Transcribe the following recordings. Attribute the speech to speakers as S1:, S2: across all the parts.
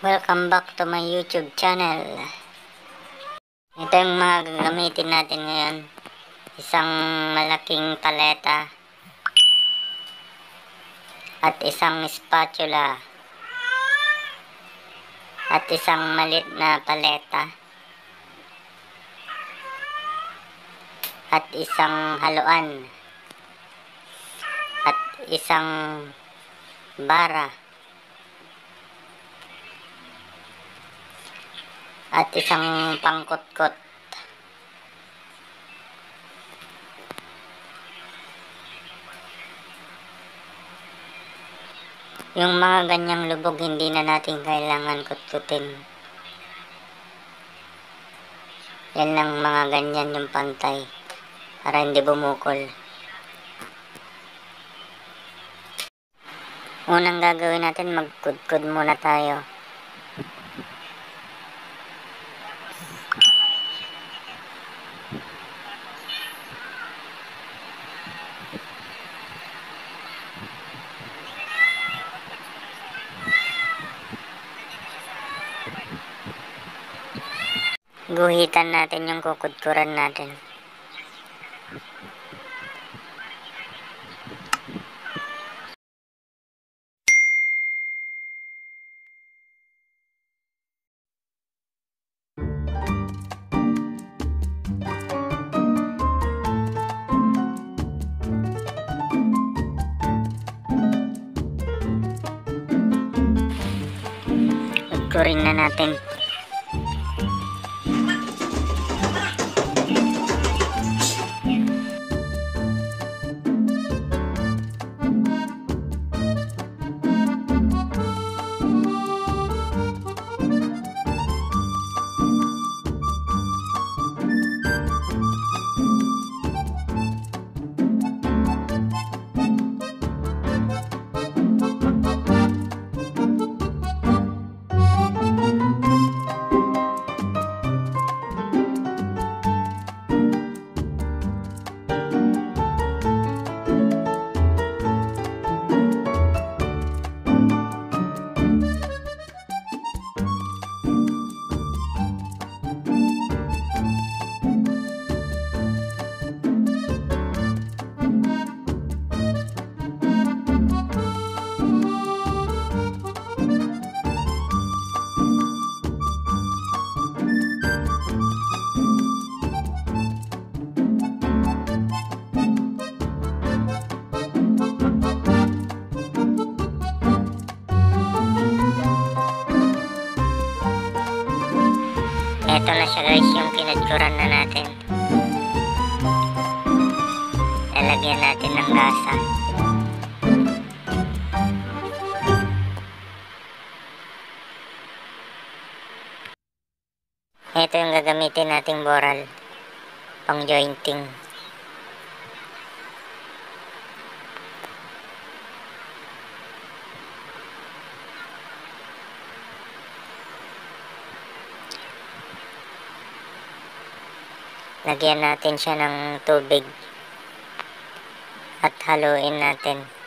S1: Welcome back to my YouTube channel. Ito yung mga gagamitin natin ngayon. Isang malaking paleta. At isang spatula. At isang malit na paleta. At isang haluan. At isang bara at isang pangkutkot yung mga ganyang lubog hindi na natin kailangan kutkutin. Yan lang mga ganyan yung pantay para hindi bumukol. Unang gagawin natin magkudkod muna tayo guhitan natin yung kukudkuran natin. Kudkurin na natin Ito na siya guys, yung kinudkuran na natin. Lalagyan natin ng gasa. Ito yung gagamitin nating boral. Pang jointing. Lagyan natin siya ng tubig. At haluin natin.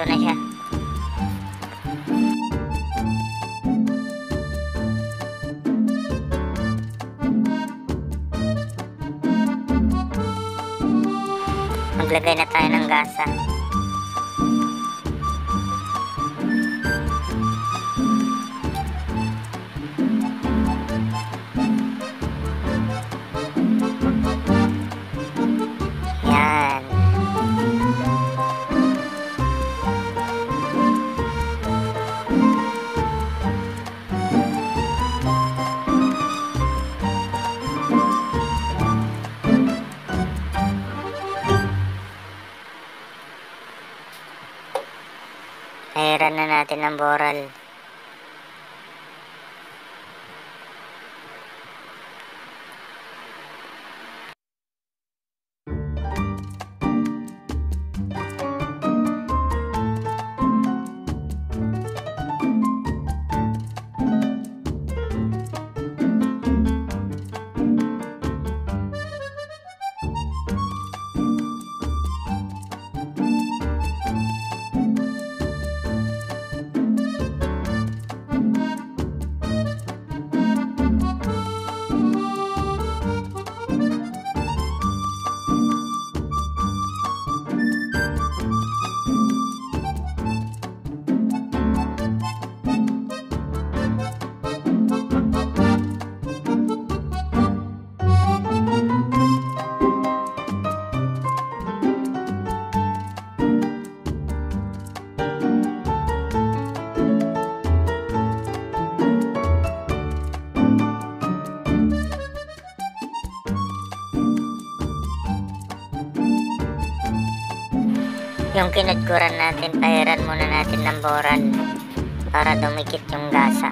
S1: Ito na siya. Maglagay na tayo ng gasa. Natin Yung kinudkuran natin, pahiran muna natin ng boral para dumikit yung gasa.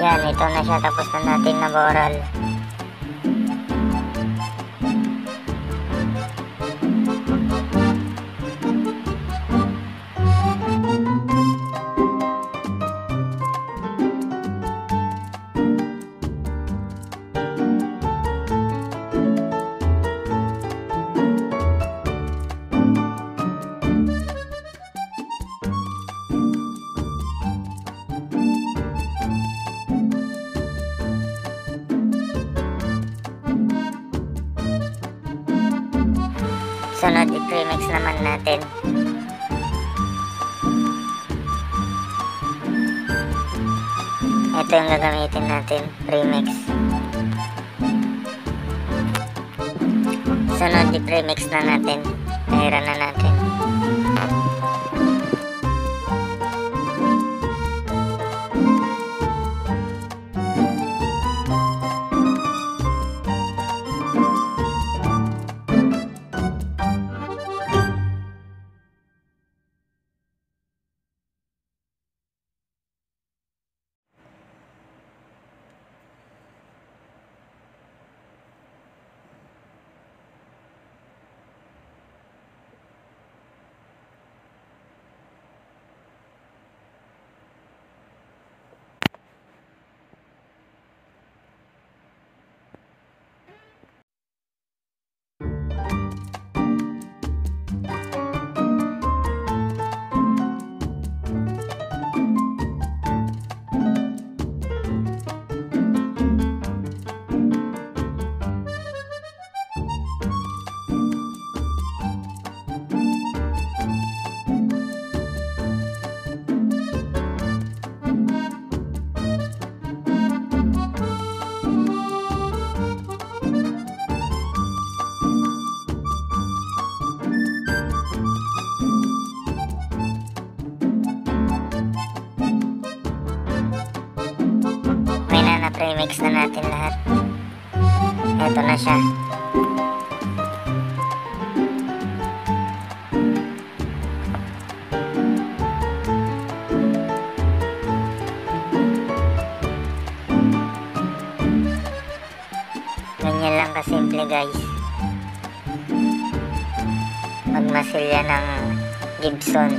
S1: Yan, ito na siya. Tapos na natin na boral. Ito yung gagamitin natin, premix. Sunod, i-premix na natin. Nahira na natin. I-mix na natin lahat. Eto na siya. Ganyan lang kasimple guys. Magmasilya ng Gibson.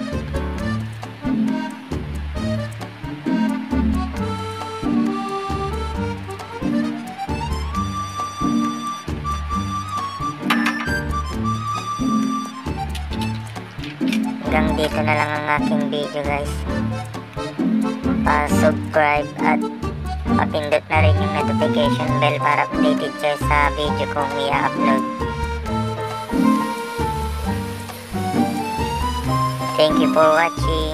S1: Hanggang dito na lang ang aking video guys. Pa-subscribe at papindot na rin yung notification bell para updated kayo sa video kong i-upload. Thank you for watching.